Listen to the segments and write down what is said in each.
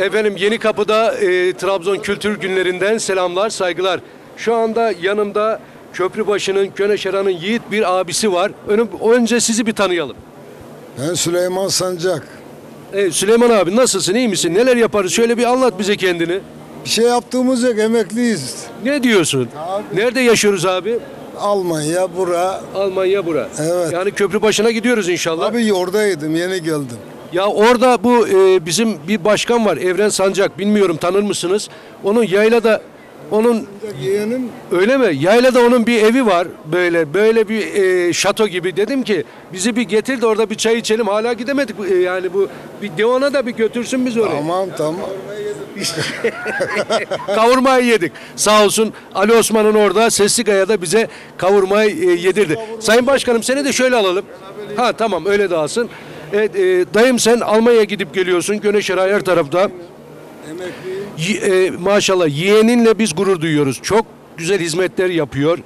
Efendim Yeni Kapı'da e, Trabzon Kültür Günlerinden selamlar, saygılar. Şu anda yanımda Köprübaşı'nın, Köneşera'nın yiğit bir abisi var. Önüm, önce sizi bir tanıyalım. Ben Süleyman Sancak. Evet, Süleyman abi nasılsın, iyi misin? Neler yaparız? Şöyle bir anlat bize kendini. Bir şey yaptığımız yok, emekliyiz. Ne diyorsun? Abi. Nerede yaşıyoruz abi? Almanya, bura. Almanya bura. Evet. Yani Köprübaşı'na gidiyoruz inşallah. Abi oradaydım, yeni geldim. Ya orada bu e, bizim bir başkan var Evren Sancak. Bilmiyorum tanır mısınız? Onun yaylada onun Yeğenim Öyle mi? Yaylada onun bir evi var böyle böyle bir e, şato gibi. Dedim ki bizi bir getir de orada bir çay içelim. Hala gidemedik. E, yani bu bir Deon'a da bir götürsün biz oraya. tamam tamam. Kavurmayı yedik. Sağ olsun Ali Osman'ın orada Seslikaya'da bize kavurmayı e, yedirdi. Sayın Başkanım seni de şöyle alalım. Ha tamam öyle dağılsın. Evet, e, dayım sen Almanya'ya gidip geliyorsun. Güneşeray her tarafta. E, maşallah yeğeninle biz gurur duyuyoruz. Çok güzel hizmetler yapıyor.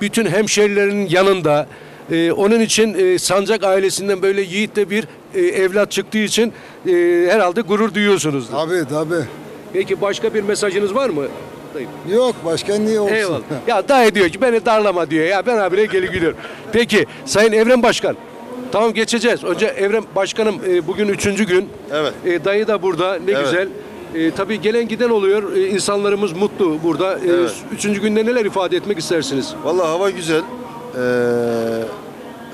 Bütün hemşerilerin yanında. E, onun için e, Sancak ailesinden böyle yiğit de bir e, evlat çıktığı için e, herhalde gurur duyuyorsunuz. Tabii tabii. Peki başka bir mesajınız var mı? Dayım? Yok başka niye olsun? Eyvallah. Ya dayı diyor ki beni darlama diyor ya ben habire geli gidiyorum. Peki Sayın Evren Başkan. Tamam geçeceğiz. Önce Evren Başkanım e, bugün üçüncü gün. Evet. E, dayı da burada ne Evet. güzel. E, tabii gelen giden oluyor. E, insanlarımız mutlu burada. E, Evet. Üçüncü günde neler ifade etmek istersiniz? Vallahi hava güzel. Ee,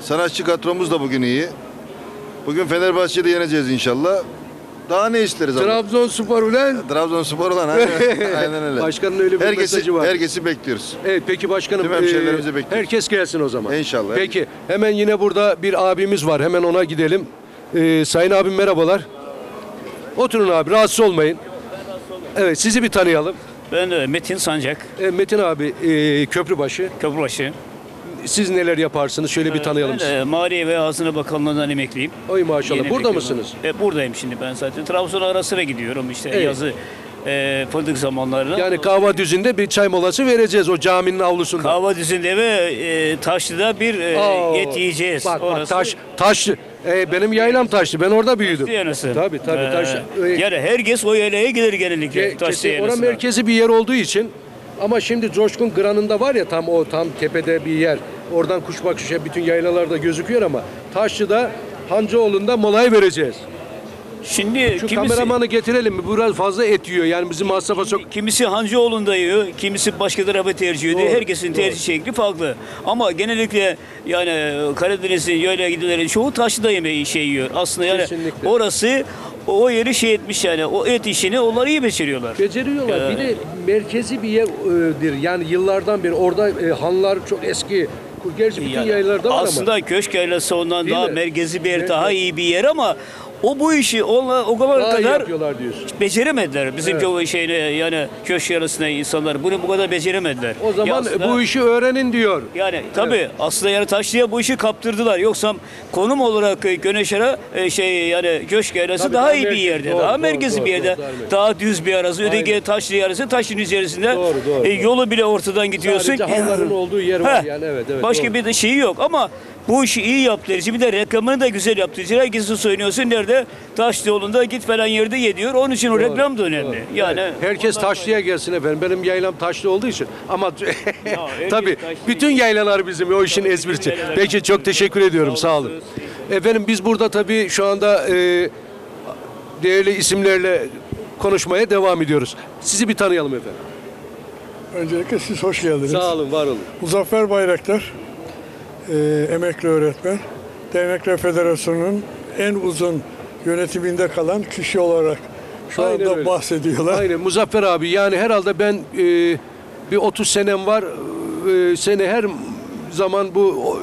sanatçı kadromuz da bugün iyi. Bugün Fenerbahçe'de yeneceğiz inşallah. Daha ne isteriz ama? Trabzonspor ulan. Trabzonspor olan ha? Aynen öyle. Başkanın öyle bir herkesi, mesajı var. Herkesi bekliyoruz. Evet peki başkanım. Tüm hemşehrilerimizi e, bekliyoruz. herkes gelsin o zaman. İnşallah. Peki hemen yine burada bir abimiz var. Hemen ona gidelim. E, sayın abim merhabalar. Oturun abi rahatsız olmayın. Evet sizi bir tanıyalım. Ben de Metin Sancak, E, Metin abi e, Köprübaşı. Köprübaşı. Siz neler yaparsınız? Şöyle bir tanıyalım Ben sizi. de Maliye ve Hazine Bakanlığı'ndan emekliyim. Oy maşallah. Yeni Burada emekli mısınız? oldum. E, buradayım şimdi ben zaten. Trabzon ara sıra gidiyorum işte Evet. yazı e, fındık zamanlarında. Yani kahva düzünde bir çay molası vereceğiz o caminin avlusunda. Kahva düzünde ve e, Taşlı'da bir e, Oo, et yiyeceğiz. Bak bak taş taş e, benim yaylam taşlı. Ben orada büyüdüm. Yanısı. Tabii tabii Ee, taş. e, yani herkes o yere gider genellikle. Ke- Taşlı kesin yanısına. merkezi bir yer olduğu için ama şimdi Coşkun Granı'nda var ya tam o tam tepede bir yer. Oradan kuş bakışa bütün yaylalarda gözüküyor ama Taşlı'da Hancıoğlu'nda molayı vereceğiz. Şimdi Şu kimisi, kameramanı getirelim mi? Biraz fazla et yiyor. Yani bizim masrafa çok... Kimisi Hancıoğlu'nda yiyor, kimisi başka tarafı tercih ediyor. Doğru, Herkesin doğru. tercih şekli farklı. Ama genellikle yani Karadeniz'in yöyle gidenlerin çoğu taşlıda yemeği şey yiyor. Aslında yani Kesinlikle. orası o yeri şey etmiş yani o et işini onlar iyi beceriyorlar. Beceriyorlar. Bir de merkezi bir yerdir. Yani yıllardan beri orada e, hanlar çok eski. Gerçi bütün Yani yaylalarda var aslında ama. köşk yaylası ondan Değil daha mi? merkezi bir yer, Evet, daha iyi bir yer ama o bu işi onlar o kadar Daha iyi kadar yapıyorlar diyorsun. beceremediler. Bizim Evet. o şeyine yani köşk yarısına insanlar bunu bu kadar beceremediler. O zaman aslında- bu işi öğrenin diyor. Yani tabii aslında yani Taşlı'ya bu işi kaptırdılar. Yoksa konum olarak e, Göneşer'e e, şey yani Köşk Yaylası Tabii, daha daha iyi bir yerde. Doğru, daha doğru, merkezi doğru, bir yerde. doğru, doğru. Daha düz bir arası. Öteki Aynen. Taşlı yarısı taşın içerisinde. Doğru, doğru, E, yolu bile ortadan gidiyorsun. Sadece hanların olduğu yer var Heh, yani evet evet. Başka doğru. bir de şeyi yok ama bu işi iyi yaptığı için bir de reklamını da güzel yaptığı için herkese söylüyorsun nerede Taşlı yolunda git falan yerde ye diyor. Onun için o reklam da önemli. Yani Herkes taşlıya gelsin efendim. Benim yaylam taşlı olduğu için. Ama herkes tabii taşlı. bütün yaylalar bizim o işin esprisi. yaylalar Peki çok teşekkür ediyorum. Sağ olun. Efendim biz burada tabii şu anda e, değerli isimlerle konuşmaya devam ediyoruz. Sizi bir tanıyalım efendim. Öncelikle siz hoş geldiniz. Sağ olun, var olun. Muzaffer Bayraktar, e, emekli öğretmen. Dernekler Federasyonu'nun en uzun yönetiminde kalan kişi olarak şu Aynen anda öyle. bahsediyorlar. Aynen Muzaffer abi yani herhalde ben e, bir 30 senem var. E, seni her zaman bu o,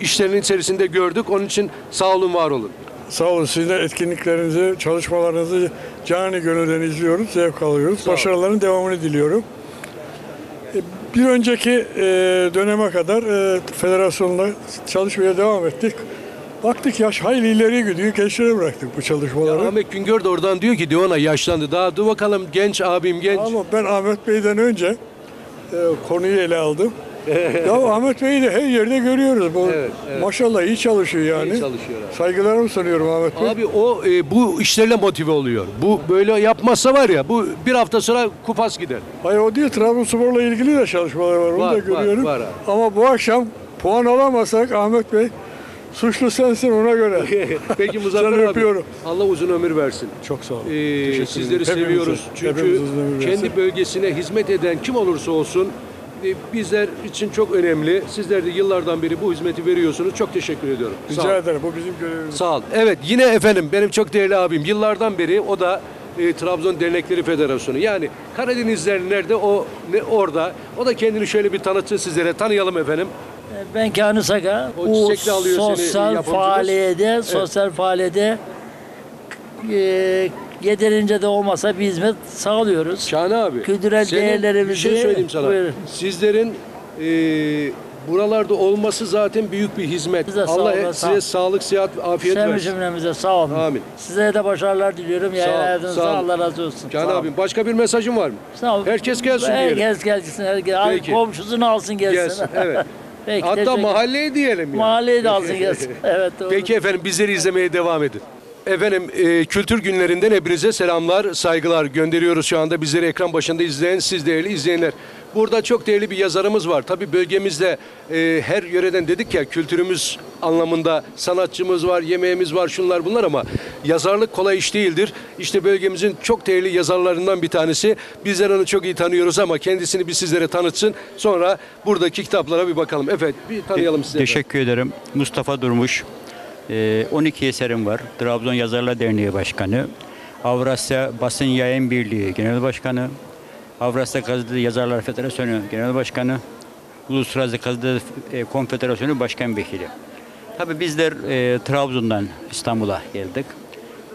işlerin içerisinde gördük. Onun için sağ olun, var olun. Sağ olun sizin de etkinliklerinizi, çalışmalarınızı cani gönülden izliyoruz, zevk alıyoruz. Sağ olun. Başarıların devamını diliyorum. E, Bir önceki e, döneme kadar e, federasyonla çalışmaya devam ettik. Baktık yaş hayli ileri gidiyor, gençlere bıraktık bu çalışmaları. Ahmet Güngör de oradan diyor ki Diona yaşlandı. Daha dur bakalım genç abim genç. Ama ben Ahmet Bey'den önce e, konuyu ele aldım. ya Ahmet Bey'i de her yerde görüyoruz. Bu Evet, evet. maşallah iyi çalışıyor yani. İyi çalışıyor abi. Saygılarımı sunuyorum Ahmet Bey. Abi o e, bu işlerle motive oluyor. Bu böyle yapmazsa var ya bu bir hafta sonra kupas gider. Hayır o değil Trabzonspor'la ilgili de çalışmalar var. Onu Var, da var, görüyorum. var abi. Ama bu akşam puan alamazsak Ahmet Bey suçlu sensin ona göre. Peki Muzaffer Seni abi. öpüyorum. Allah uzun ömür versin. Çok sağ olun. Ee, sizleri seviyoruz. Çünkü kendi bölgesine hizmet eden kim olursa olsun e, bizler için çok önemli. Sizler de yıllardan beri bu hizmeti veriyorsunuz. Çok teşekkür ediyorum. Sağ Rica olun. ederim. Bu bizim görevimiz. Sağ ol. Evet yine efendim benim çok değerli abim yıllardan beri o da e, Trabzon Dernekleri Federasyonu. Yani Karadenizler nerede o ne orada. O da kendini şöyle bir tanıtsın sizlere. Tanıyalım efendim. Ben Kani Saka. O Bu çiçekli alıyor seni sosyal yapımcımız. faaliyete, sosyal faaliyete e, yeterince de olmasa bir hizmet sağlıyoruz. Şahane abi. Kültürel Senin değerlerimizi- Bir şey söyleyeyim sana. Buyurun. Sizlerin e, buralarda olması zaten büyük bir hizmet. Size sağ Allah olun, size sağ- sağlık, sıhhat, afiyet Sen versin. cümlemize sağ olun. Amin. Size de başarılar diliyorum. Sağ Yayın ol, hayatınızda sağ ol. Allah razı olsun. Can Sağ ol. abim başka bir mesajın var mı? Sağ ol. Herkes gelsin diyelim. Herkes gelsin. Herkes. Peki. Komşusunu alsın gelsin. Gelsin. Evet. Peki, Hatta teşekkür- mahalleye diyelim ya. Mahalleyi de alsın gelsin. Evet doğru. Peki efendim bizleri izlemeye devam edin. Efendim e, kültür günlerinden hepinize selamlar, saygılar gönderiyoruz şu anda bizleri ekran başında izleyen siz değerli izleyenler. Burada çok değerli bir yazarımız var. Tabii bölgemizde e, her yöreden dedik ya kültürümüz anlamında sanatçımız var, yemeğimiz var, şunlar bunlar ama yazarlık kolay iş değildir. İşte bölgemizin çok değerli yazarlarından bir tanesi. Bizler onu çok iyi tanıyoruz ama kendisini bir sizlere tanıtsın. Sonra buradaki kitaplara bir bakalım. Evet, bir tanıyalım sizi. Teşekkür ederim. Mustafa Durmuş. Ee, 12 eserim var. Trabzon Yazarlar Derneği Başkanı. Avrasya Basın Yayın Birliği Genel Başkanı. Avrasya Gazete Yazarlar Federasyonu Genel Başkanı. Uluslararası Gazete Konfederasyonu Başkan Vekili. Tabii bizler e, Trabzon'dan İstanbul'a geldik.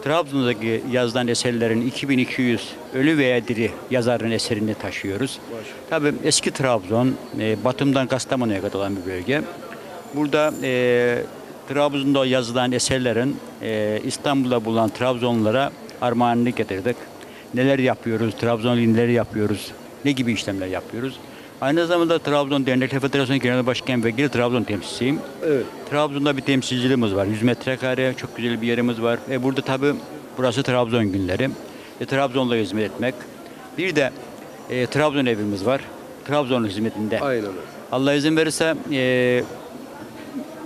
Trabzon'daki yazılan eserlerin 2200 ölü veya diri yazarın eserini taşıyoruz. Tabii eski Trabzon, e, Batım'dan Kastamonu'ya kadar olan bir bölge. Burada e, Trabzon'da yazılan eserlerin e, İstanbul'da bulunan Trabzonlulara armağanını getirdik. Neler yapıyoruz, Trabzon neleri yapıyoruz, ne gibi işlemler yapıyoruz. Aynı zamanda Trabzon Dernekler Federasyonu Genel Başkan Vekili Trabzon temsilcisiyim. Evet. Trabzon'da bir temsilciliğimiz var. 100 metrekare çok güzel bir yerimiz var. E burada tabii burası Trabzon günleri. E, Trabzon'la hizmet etmek. Bir de e, Trabzon evimiz var. Trabzon hizmetinde. Aynen öyle. Allah izin verirse e,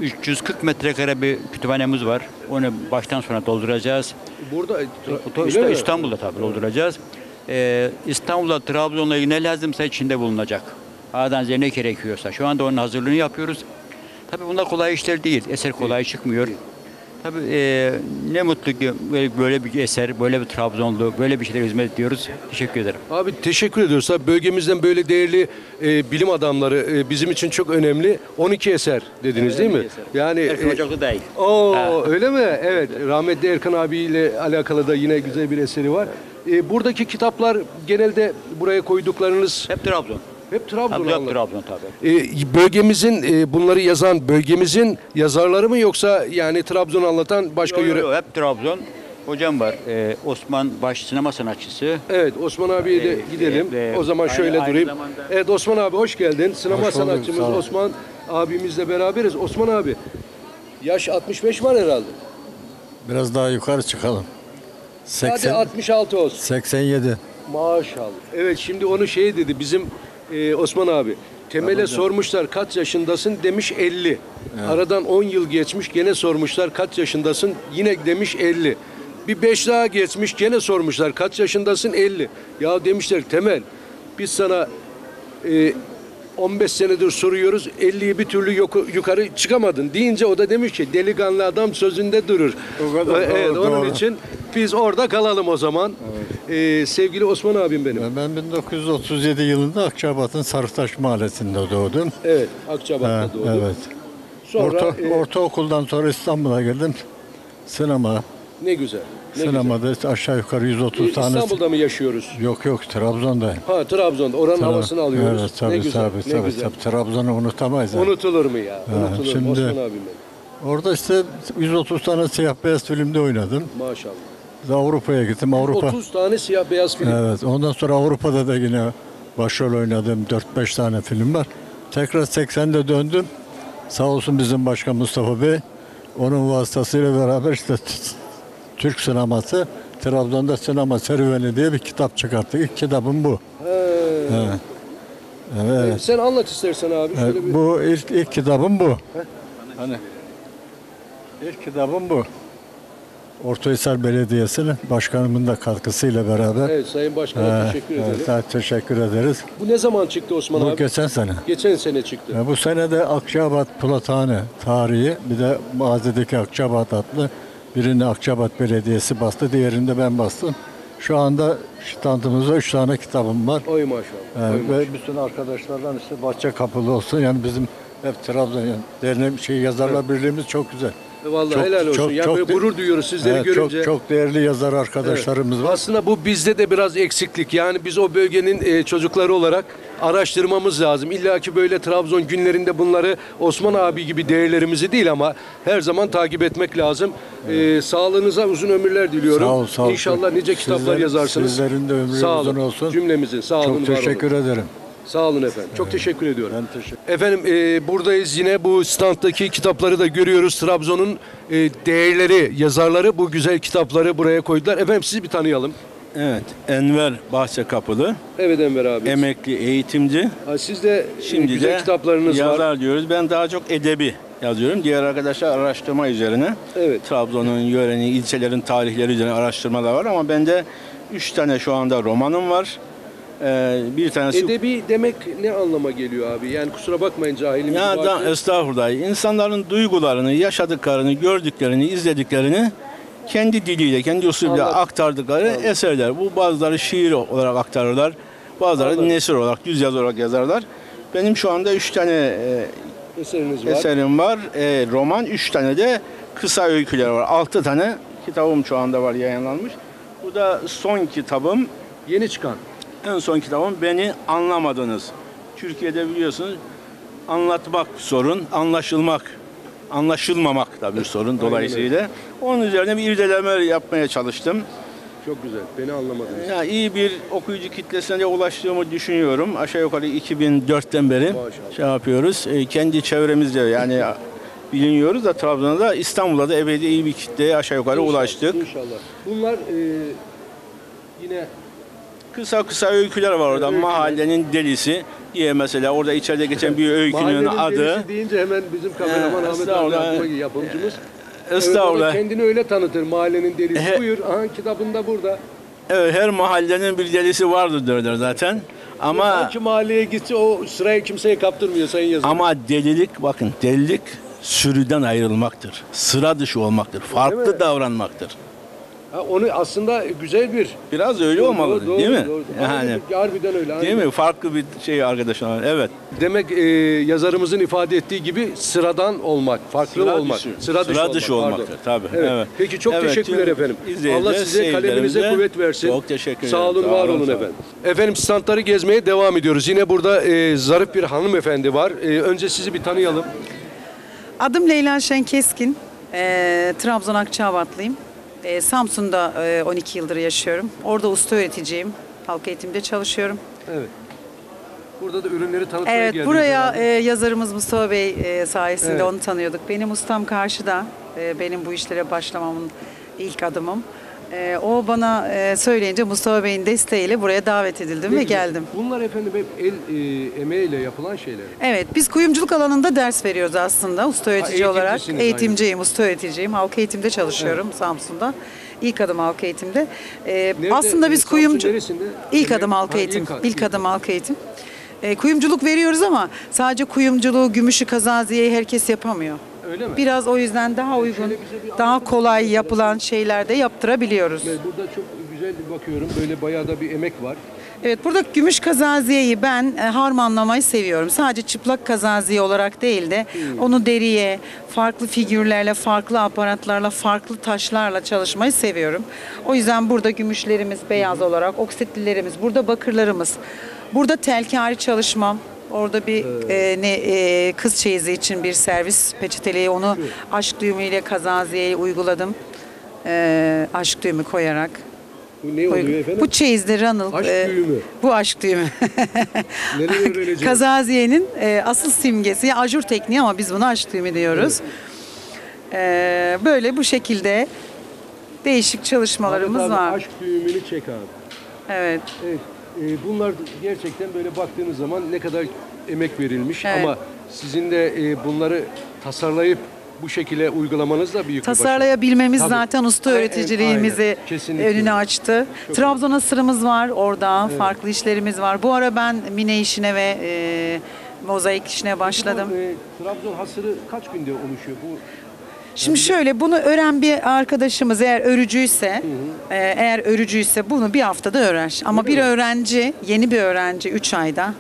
340 metrekare bir kütüphanemiz var. Onu baştan sona dolduracağız. Burada mi? İstanbul'da tabii dolduracağız. E, İstanbul'da Trabzon'la ne lazımsa içinde bulunacak. A'dan Z'ye ne gerekiyorsa. Şu anda onun hazırlığını yapıyoruz. Tabii bunlar kolay işler değil. Eser kolay çıkmıyor. Tabii e, ne mutlu ki böyle, bir eser, böyle bir Trabzonlu, böyle bir şeyler hizmet ediyoruz. Teşekkür ederim. Abi teşekkür ediyoruz. Tabii bölgemizden böyle değerli e, bilim adamları e, bizim için çok önemli. 12 eser dediniz değil mi? eser. Yani Erkan e, Ocaklı dahil. Oo öyle mi? Evet. Rahmetli Erkan abiyle alakalı da yine güzel bir eseri var. E, buradaki kitaplar genelde buraya koyduklarınız Hep Trabzon. Hep Trabzon hep. Trabzon tabii. E, bölgemizin e, bunları yazan bölgemizin yazarları mı yoksa yani Trabzon anlatan başka Yo, yo, yöre? yo, hep Trabzon. Hocam var. e, Osman Baş sinema sanatçısı. Evet Osman abiye de Ee, gidelim. e, o zaman aynı- şöyle aynı durayım. zamanda- Evet Osman abi hoş geldin. Sinema Hoş sanatçımız sağ ol. Osman abimizle beraberiz. Osman abi yaş 65 var herhalde. Biraz daha yukarı çıkalım. Hadi 80, 66 olsun. 87. Maşallah. Evet şimdi onu şey dedi bizim e, Osman abi. Temele sormuşlar kaç yaşındasın demiş 50. Aradan 10 yıl geçmiş gene sormuşlar kaç yaşındasın yine demiş 50. Bir 5 daha geçmiş gene sormuşlar kaç yaşındasın 50. Ya demişler Temel biz sana e, 15 senedir soruyoruz 50'yi bir türlü yoku- yukarı çıkamadın deyince o da demiş ki delikanlı adam sözünde durur. O kadar, evet, doğru, onun doğru. için biz orada kalalım o zaman. E, sevgili Osman abim benim. Ben 1937 yılında Akçabat'ın Sarıtaş Mahallesi'nde doğdum. Evet, Ha, Akçabat'ta doğdum. evet. Sonra Orta, e, ortaokuldan sonra İstanbul'a geldim. Sinema. ne güzel. Ne güzel. Sinemada işte aşağı yukarı 130 E, tane. İstanbul'da mı yaşıyoruz? Yok yok Trabzon'da. Ha Trabzon'da. Oranın Trabzon. havasını alıyoruz. Evet tabii ne güzel. tabii ne tabii, güzel. tabii. Trabzon'u unutamayız. yani. Unutulur mu ya? Unutulur mu? şimdi- Osman abim benim. Orada işte 130 tane siyah beyaz filmde oynadım. Maşallah. Avrupa'ya gittim. Avrupa. 30 tane siyah beyaz film. Evet. Ondan sonra Avrupa'da da yine başrol oynadım. 4-5 tane film var. Tekrar 80'de döndüm. Sağ olsun bizim başkan Mustafa Bey. Onun vasıtasıyla beraber işte Türk sineması, Trabzon'da sinema serüveni diye bir kitap çıkarttık. İlk kitabım bu. Evet. Evet. Sen anlat istersen abi. Şöyle bir... bu ilk, ilk kitabım bu. Hani ilk kitabım bu. Ortahisar Belediyesi'nin başkanımın da katkısıyla beraber. Evet Sayın Başkan'a Ee, teşekkür evet, ederim. evet, teşekkür ederiz. Bu ne zaman çıktı Osman Bu abi? geçen sene. Geçen sene çıktı. Ya bu sene de Akçabat Platoğane tarihi bir de Mazi'deki Akçabat adlı birini Akçabat Belediyesi bastı, diğerini de ben bastım. Şu anda standımızda üç tane kitabım var. Oy maşallah. Ee, oy maşallah. ve bütün arkadaşlardan işte bahçe kapılı olsun. Yani bizim hep Trabzon yani dernek şey yazarlar birliğimiz çok güzel. Vallahi çok- helal olsun. çok- ya çok böyle gurur duyuyoruz sizleri Evet, görünce. çok çok değerli yazar arkadaşlarımız var. Aslında bu bizde de biraz eksiklik. Yani biz o bölgenin e, çocukları olarak araştırmamız lazım. İlla ki böyle Trabzon günlerinde bunları Osman abi gibi değerlerimizi değil ama her zaman takip etmek lazım. E, sağlığınıza uzun ömürler diliyorum. Sağ ol, sağ ol. İnşallah nice kitaplar Sizler- yazarsınız. sizlerin de ömrü sağ olun. uzun olsun. Cümlemizin sağ olun, Çok teşekkür olun. ederim. Sağ olun efendim. Çok teşekkür ediyorum. Ben teşekkür Efendim e, buradayız yine bu standtaki kitapları da görüyoruz. Trabzon'un e, değerleri, yazarları bu güzel kitapları buraya koydular. Efendim sizi bir tanıyalım. Evet, Enver Bahçe Kapılı, Evet Enver abi. emekli eğitimci. Ha, Siz de Şimdi güzel de kitaplarınız yazar var. diyoruz. Ben daha çok edebi yazıyorum. Diğer arkadaşlar araştırma üzerine. Evet. Trabzon'un, yörenin, ilçelerin tarihleri üzerine araştırmalar var ama bende üç tane şu anda romanım var. Ee, bir tanesi Edebi demek ne anlama geliyor abi? Yani kusura bakmayın cahilim. Ya da estağfurullah. İnsanların duygularını, yaşadıklarını, gördüklerini, izlediklerini kendi diliyle, kendi usulüyle Anladım. aktardıkları eserler. Bu bazıları şiir olarak aktarırlar. Bazıları Anladım. nesir olarak, düz yazı olarak yazarlar. Benim şu anda üç tane e, eseriniz var. eserim var. E, roman, üç tane de kısa öyküler var. Altı tane kitabım şu anda var yayınlanmış. Bu da son kitabım. Yeni çıkan. En son kitabım Beni Anlamadınız. Türkiye'de biliyorsunuz anlatmak sorun, anlaşılmak, anlaşılmamak da bir sorun dolayısıyla. Onun üzerine bir irdeleme yapmaya çalıştım. Çok güzel. Beni anlamadınız. Ya iyi bir okuyucu kitlesine ulaştığımı düşünüyorum. Aşağı yukarı 2004'ten beri Maşallah. şey yapıyoruz. E, kendi çevremizde yani biliniyoruz da Trabzon'da İstanbul'da da ebedi iyi bir kitleye aşağı yukarı İnşallah, ulaştık. İnşallah. Bunlar e, yine Kısa kısa öyküler var orada. Öyküler. Mahallenin delisi diye mesela orada içeride geçen bir öykünün mahallenin adı. delisi deyince hemen bizim kameraman Ahmet estağfurullah. geliyor, yapımcımız. Estağfurullah. Evet, o da kendini öyle tanıtır mahallenin delisi. He. Buyur. Aha kitabında burada. Evet her mahallenin bir delisi vardır derler zaten. Ama Hangi mahalleye gitse o sırayı kimseye kaptırmıyor sayın yazar. ama delilik bakın delilik sürüden ayrılmaktır. Sıra dışı olmaktır. Farklı davranmaktır. Ha, onu aslında güzel bir Biraz öyle olmalı Doğru, değil mi? doğru, doğru. Yani Harbiden öyle. değil aynen. mi? Farklı bir şey arkadaşlar. Evet. Demek e, yazarımızın ifade ettiği gibi sıradan olmak, farklı Sıra olmak. dışı. Sıra dışı, Sıra olmak, dışı pardon. olmaktır, tabii, Evet. evet. Peki çok Evet, teşekkürler efendim. Allah size kaleminize kuvvet versin. çok teşekkür Sağ ederim. olun, Sağ var olun, sağ olun. efendim. Efendim standları gezmeye devam ediyoruz. Yine burada e, zarif bir hanımefendi var. E, önce sizi bir tanıyalım. Adım Leyla Şen Keskin. Ee, Trabzon Akçabatlıyım. Ee, Samsun'da e, 12 yıldır yaşıyorum. Orada usta öğreticiyim. Halk eğitimde çalışıyorum. Evet. Burada da ürünleri tanıtmaya Evet, geldiniz buraya e, yazarımız Mustafa Bey e, sayesinde Evet. onu tanıyorduk. Benim ustam karşıda. E, benim bu işlere başlamamın ilk adımım. E, o bana e, söyleyince Mustafa Bey'in desteğiyle buraya davet edildim Ne ve güzel. geldim. Bunlar efendim hep el e, emeğiyle yapılan şeyler. Evet, biz kuyumculuk alanında ders veriyoruz aslında usta öğretici olarak. eğitimcisiniz aynı. Eğitimciyim, usta öğreticiyim. Halk eğitimde çalışıyorum Samsun'da. İlk adım halk eğitimde. Ee, Nerede? aslında biz Samsun kuyumcu... neresinde? İlk adım halk Ha, eğitim. ilk İlk, ilk adım halk eğitim. Ee, kuyumculuk veriyoruz ama sadece kuyumculuğu, gümüşü, kazaziyeyi herkes yapamıyor. Öyle mi? Biraz o yüzden daha uygun, daha kolay yapılan şeyler de yaptırabiliyoruz. Evet, burada çok güzel bakıyorum. Böyle bayağı da bir emek var. Evet burada gümüş kazaziyeyi ben e, harmanlamayı seviyorum. Sadece çıplak kazaziye olarak değil de onu deriye, farklı figürlerle, farklı aparatlarla, farklı taşlarla çalışmayı seviyorum. O yüzden burada gümüşlerimiz beyaz olarak, oksitlilerimiz, burada bakırlarımız, burada telkari çalışmam. Orada bir e, ne e, kız çeyizi için bir servis peçeteliği onu aşk düğümüyle kazaziyeye uyguladım. E, aşk düğümü koyarak. Bu ne oluyor efendim? Bu çeyizli ranıl. Aşk e, düğümü. Bu aşk düğümü. Öğreneceğiz? Kazaziye'nin e, asıl simgesi. Ya, ajur tekniği ama biz buna aşk düğümü diyoruz. E, böyle bu şekilde değişik çalışmalarımız Ahmet abi, var. Aşk düğümünü çek abi. Evet. Evet, e, bunlar gerçekten böyle baktığınız zaman ne kadar emek verilmiş Evet. ama sizin de e, bunları tasarlayıp bu şekilde uygulamanız da büyük. Tasarlayabilmemiz Tabii. zaten usta öğreticiliğimizi aynen. Önünü açtı. Trabzon asırımız var orada, farklı işlerimiz var. Bu ara ben mine işine ve e, mozaik işine başladım. Bu, e, Trabzon hasırı kaç günde oluşuyor? Bu Şimdi şöyle bunu öğren bir arkadaşımız eğer örücüyse, e, eğer örücüyse bunu bir haftada öğrer. Ama bir öğrenci, yeni bir öğrenci 3 ayda,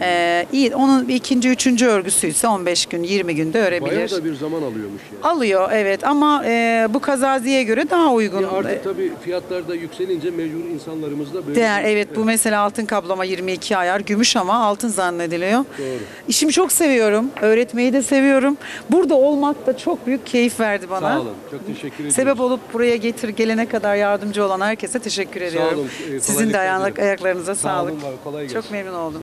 e, iyi, onun ikinci, üçüncü örgüsüyse 15 gün, 20 günde bayağı örebilir. da bir zaman alıyormuş yani. Alıyor evet ama e, bu kazaziye göre daha uygun. Ya artık tabii fiyatlar da yükselince mecbur insanlarımız da böyle Değer evet bu mesela altın kaplama 22 ayar gümüş ama altın zannediliyor. Doğru. İşimi çok seviyorum. Öğretmeyi de seviyorum. Burada olmak da çok büyük keyif verdi bana. Sağ olun. Çok teşekkür ederim. Sebep olup buraya getir gelene kadar yardımcı olan herkese teşekkür ediyorum. olun, e, Sizin de dilerim. ayaklarınıza Sağ sağlık. olun, kolay gelsin. Çok memnun oldum.